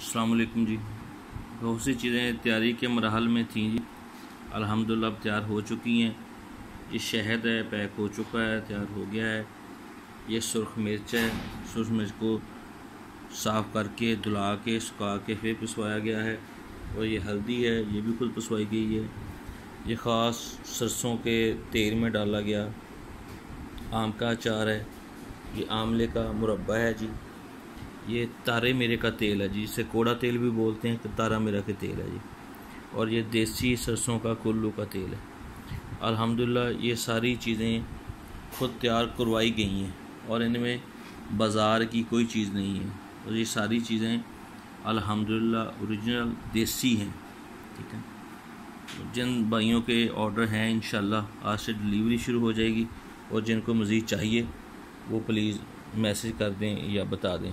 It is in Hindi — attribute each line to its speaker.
Speaker 1: असलकुम जी। बहुत सी चीज़ें तैयारी के मरहल में थी जी। अलहमदिल्ला अब तैयार हो चुकी हैं। ये शहद है, पैक हो चुका है, तैयार हो गया है। ये सुरख मिर्च है। सुरख मिर्च को साफ़ करके, धुला के, सुखा के फिर पिसवाया गया है और ये हल्दी है, ये भी खुद पिसवाई गई है। ये ख़ास सरसों के तेल में डाला गया। आम का अचार है। ये आमले का मुरबा है जी। ये तारे मेरे का तेल है जी जिसे कोड़ा तेल भी बोलते हैं तो तारा मेरा के तेल है जी। और ये देसी सरसों का, कुल्लू का तेल है। अल्हम्दुलिल्लाह, ये सारी चीज़ें खुद तैयार करवाई गई हैं, और इनमें बाज़ार की कोई चीज़ नहीं है। और ये सारी चीज़ें अल्हम्दुलिल्लाह ओरिजिनल देसी हैं, ठीक है? जिन भाइयों के ऑर्डर हैं इन आज से डिलीवरी शुरू हो जाएगी, और जिनको मज़ीद चाहिए, वो प्लीज़ मैसेज कर दें या बता दें।